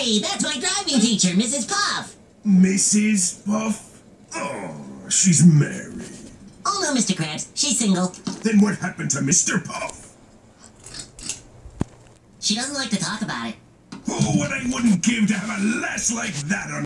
Hey, that's my driving teacher, Mrs. Puff. Mrs. Puff? Oh, she's married. Oh no, Mr. Krabs, she's single. Then what happened to Mr. Puff? She doesn't like to talk about it. Oh, what I wouldn't give to have a lass like that on